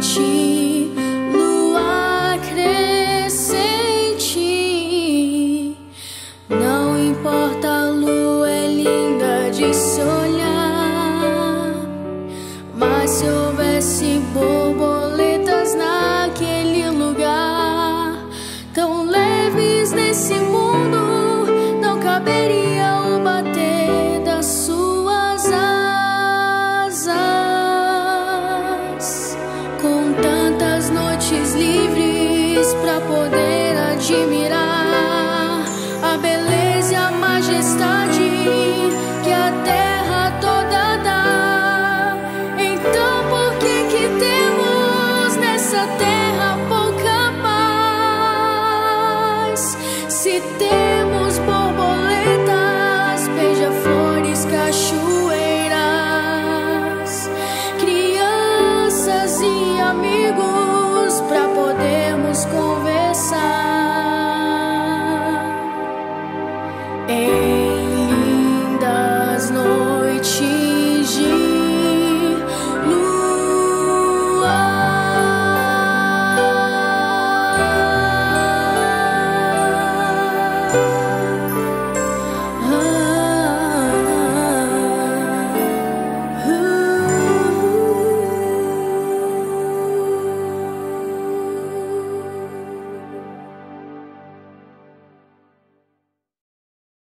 情 para poder admirar a beleza e a majestade que a terra toda dá. Então, por que que temos nessa terra pouca paz? Se temos borboletas, beija-flores, cachorros. air.